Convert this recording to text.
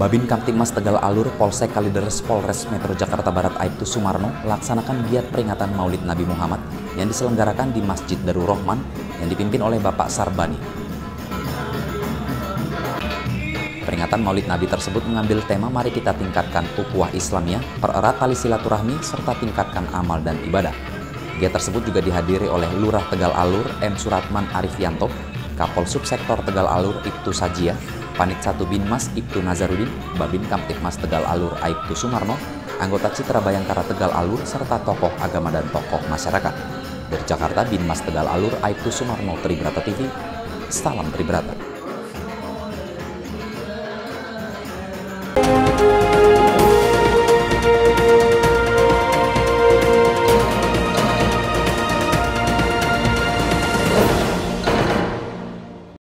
Babin Kamtipmas Tegal Alur Polsek Kalideres Polres Metro Jakarta Barat Aibtu Sumarno melaksanakan giat peringatan Maulid Nabi Muhammad yang diselenggarakan di Masjid Darul Rahman yang dipimpin oleh Bapak Sarbani. Peringatan Maulid Nabi tersebut mengambil tema mari kita tingkatkan ukhuwah Islamiyah, pererat tali silaturahmi, serta tingkatkan amal dan ibadah. Giat tersebut juga dihadiri oleh Lurah Tegal Alur M. Suratman Arifianto, Kapol Subsektor Tegal Alur Ibtu Sajia, Panit 1 Binmas Ibtu Nazarudin, Babin Kamtipmas Tegal Alur Aibtu Sumarno, anggota Citra Bayangkara Tegal Alur, serta tokoh agama dan tokoh masyarakat. Dari Jakarta, Binmas Tegal Alur Aibtu Sumarno Tribrata TV, salam Tribrata.